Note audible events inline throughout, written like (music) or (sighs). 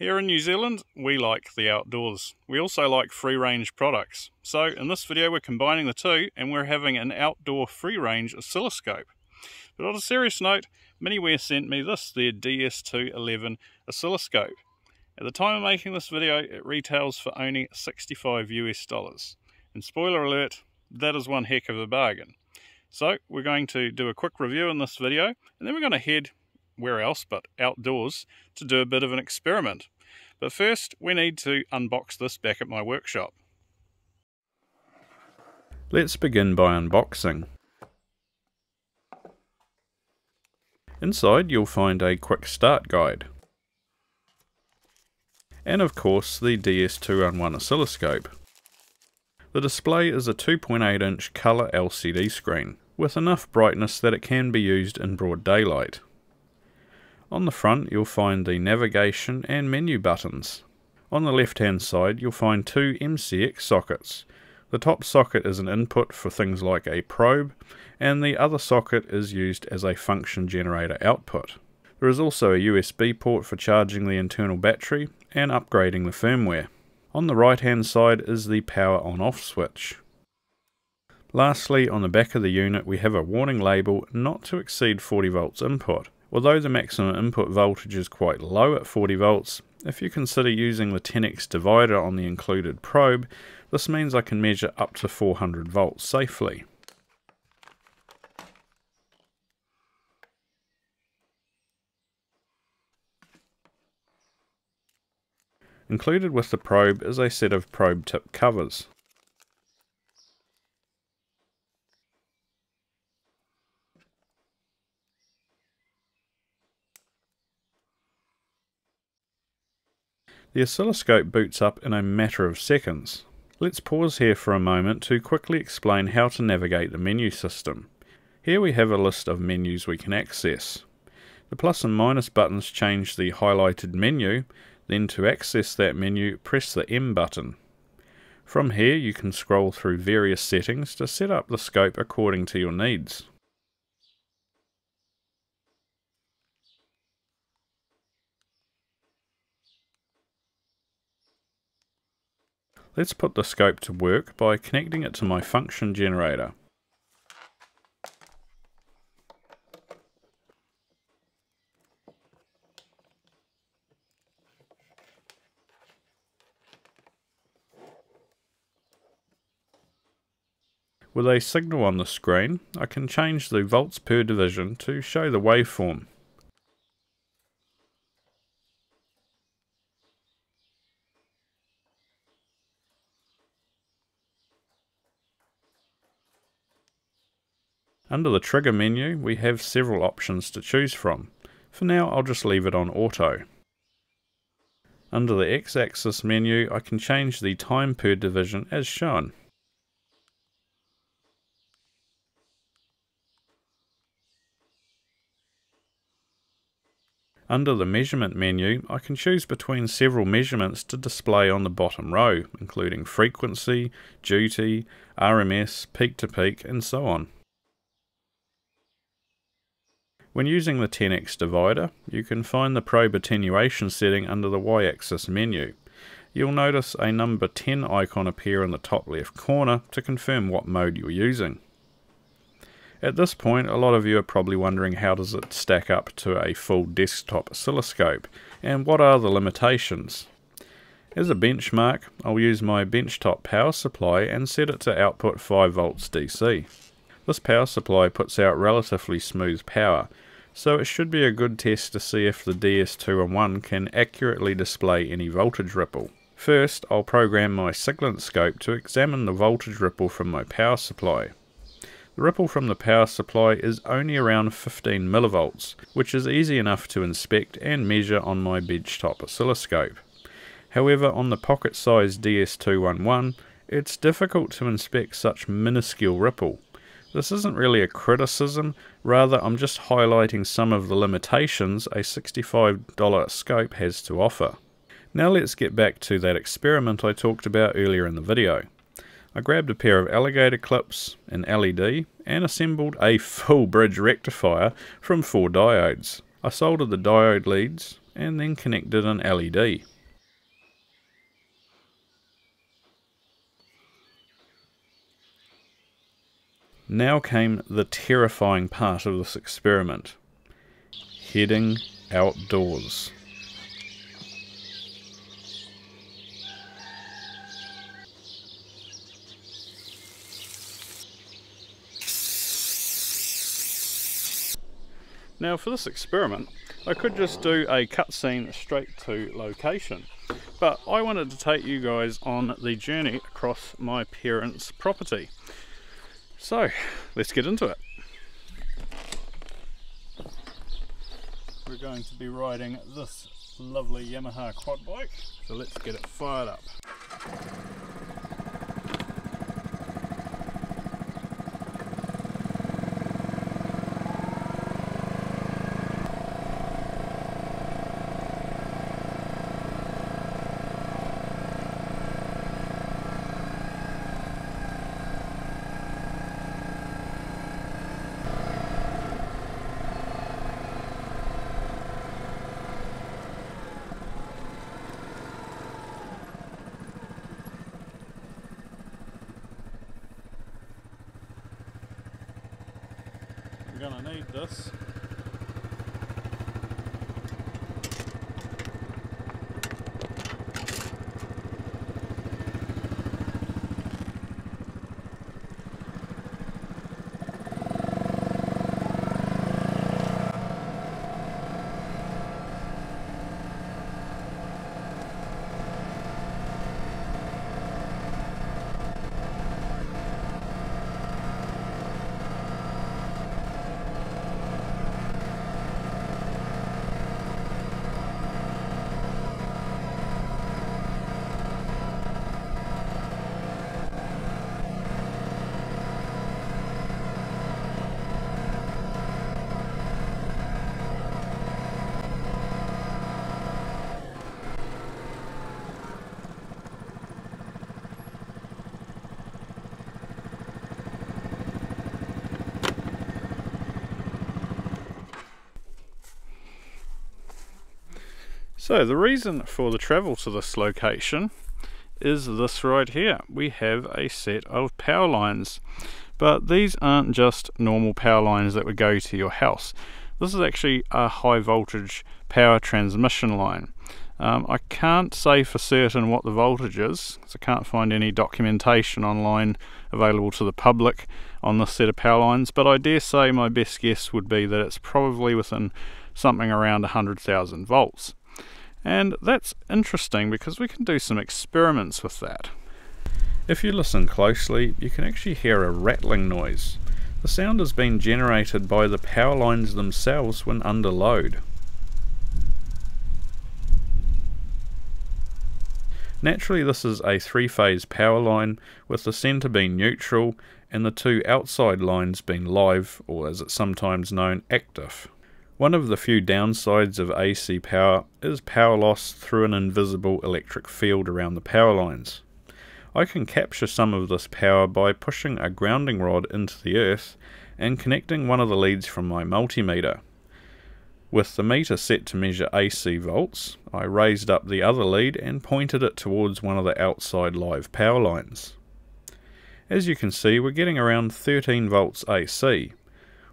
Here in New Zealand, we like the outdoors. We also like free-range products. So in this video, we're combining the two and we're having an outdoor free-range oscilloscope. But on a serious note, Miniware sent me this, their DS211 oscilloscope. At the time of making this video, it retails for only 65 US dollars. And spoiler alert, that is one heck of a bargain. So we're going to do a quick review in this video, and then we're going to head where else but outdoors to do a bit of an experiment. But first we need to unbox this back at my workshop. Let's begin by unboxing. Inside you'll find a quick start guide. And of course the DS211 oscilloscope. The display is a 2.8 inch colour LCD screen, with enough brightness that it can be used in broad daylight. On the front you'll find the navigation and menu buttons. On the left hand side you'll find two MCX sockets. The top socket is an input for things like a probe and the other socket is used as a function generator output. There is also a USB port for charging the internal battery and upgrading the firmware. On the right hand side is the power on off switch. Lastly, on the back of the unit we have a warning label not to exceed 40 volts input. Although the maximum input voltage is quite low at 40 volts, if you consider using the 10x divider on the included probe, this means I can measure up to 400 volts safely. Included with the probe is a set of probe tip covers. The oscilloscope boots up in a matter of seconds. Let's pause here for a moment to quickly explain how to navigate the menu system. Here we have a list of menus we can access. The plus and minus buttons change the highlighted menu, then to access that menu press the M button. From here you can scroll through various settings to set up the scope according to your needs. Let's put the scope to work by connecting it to my function generator. With a signal on the screen, I can change the volts per division to show the waveform. Under the trigger menu we have several options to choose from. For now I'll just leave it on auto. Under the x-axis menu I can change the time per division as shown. Under the measurement menu, I can choose between several measurements to display on the bottom row, including frequency, duty, RMS, peak to peak, and so on. When using the 10x divider, you can find the probe attenuation setting under the y-axis menu. You'll notice a number 10 icon appear in the top left corner to confirm what mode you're using. At this point, a lot of you are probably wondering how does it stack up to a full desktop oscilloscope, and what are the limitations? As a benchmark, I'll use my benchtop power supply and set it to output 5 volts DC. This power supply puts out relatively smooth power, so it should be a good test to see if the DS211 can accurately display any voltage ripple. First, I'll program my Siglent scope to examine the voltage ripple from my power supply. The ripple from the power supply is only around 15 millivolts, which is easy enough to inspect and measure on my benchtop oscilloscope. However, on the pocket-sized DS211, it's difficult to inspect such minuscule ripple. This isn't really a criticism, rather I'm just highlighting some of the limitations a $65 scope has to offer. Now let's get back to that experiment I talked about earlier in the video. I grabbed a pair of alligator clips, an LED, and assembled a (laughs) full bridge rectifier from four diodes. I soldered the diode leads and then connected an LED. Now came the terrifying part of this experiment. Heading outdoors. Now for this experiment, I could just do a cutscene straight to location, but I wanted to take you guys on the journey across my parents' property. So let's get into it. We're going to be riding this lovely Yamaha quad bike, so let's get it fired up. To need this. So the reason for the travel to this location is this right here. We have a set of power lines, but these aren't just normal power lines that would go to your house. This is actually a high voltage power transmission line. Um, I can't say for certain what the voltage is, because I can't find any documentation online available to the public on this set of power lines, but I dare say my best guess would be that it's probably within something around 100,000 volts. And that's interesting because we can do some experiments with that. If you listen closely, you can actually hear a rattling noise. The sound has been generated by the power lines themselves when under load. Naturally this is a three-phase power line with the centre being neutral and the two outside lines being live or as it's sometimes known active. One of the few downsides of AC power is power loss through an invisible electric field around the power lines. I can capture some of this power by pushing a grounding rod into the earth and connecting one of the leads from my multimeter. With the meter set to measure AC volts, I raised up the other lead and pointed it towards one of the outside live power lines. As you can see, we're getting around 13 volts AC,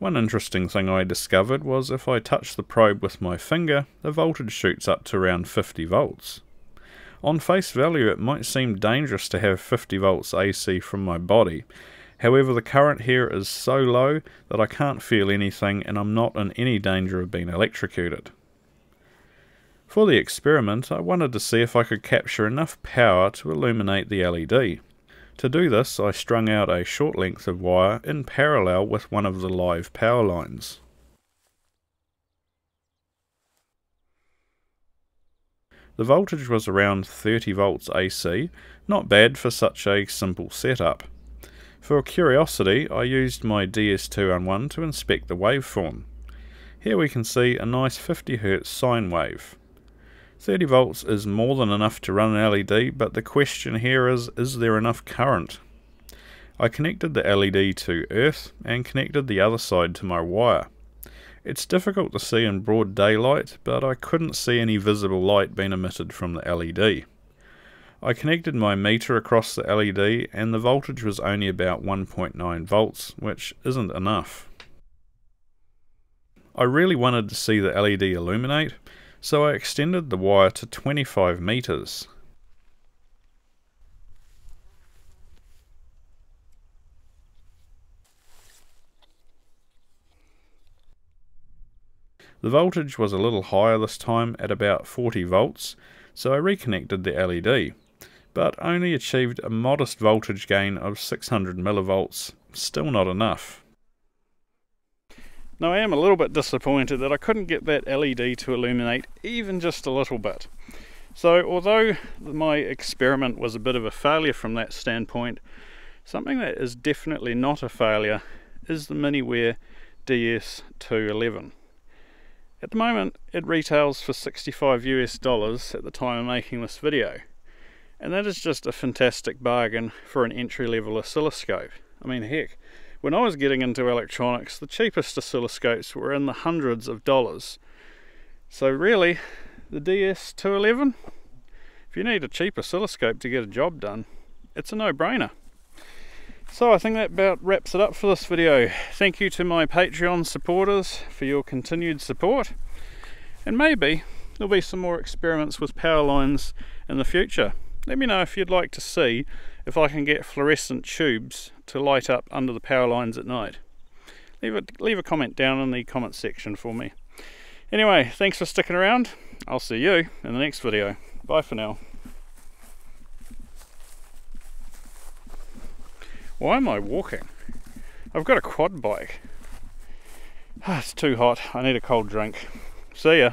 one interesting thing I discovered was if I touch the probe with my finger, the voltage shoots up to around 50 volts. On face value it might seem dangerous to have 50 volts AC from my body, however the current here is so low that I can't feel anything and I'm not in any danger of being electrocuted. For the experiment I wanted to see if I could capture enough power to illuminate the LED. To do this, I strung out a short length of wire in parallel with one of the live power lines. The voltage was around 30 volts AC, not bad for such a simple setup. For curiosity, I used my DS211 to inspect the waveform. Here we can see a nice 50Hz sine wave. 30 volts is more than enough to run an LED, but the question here is, is there enough current? I connected the LED to earth and connected the other side to my wire. It's difficult to see in broad daylight, but I couldn't see any visible light being emitted from the LED. I connected my meter across the LED and the voltage was only about 1.9 volts, which isn't enough. I really wanted to see the LED illuminate, so I extended the wire to 25 meters. The voltage was a little higher this time at about 40 volts, so I reconnected the LED but only achieved a modest voltage gain of 600 millivolts, still not enough. Now I am a little bit disappointed that I couldn't get that LED to illuminate even just a little bit. So although my experiment was a bit of a failure from that standpoint, something that is definitely not a failure is the MiniWare DS211. At the moment it retails for 65 US dollars at the time of making this video and that is just a fantastic bargain for an entry-level oscilloscope. I mean, heck, when I was getting into electronics, the cheapest oscilloscopes were in the hundreds of dollars. So really, the DS211, if you need a cheap oscilloscope to get a job done, it's a no-brainer. So I think that about wraps it up for this video. Thank you to my Patreon supporters for your continued support. And maybe there'll be some more experiments with power lines in the future. Let me know if you'd like to see if I can get fluorescent tubes to light up under the power lines at night. Leave a, leave a comment down in the comment section for me. Anyway, thanks for sticking around. I'll see you in the next video. Bye for now. Why am I walking? I've got a quad bike. (sighs) It's too hot. I need a cold drink. See ya.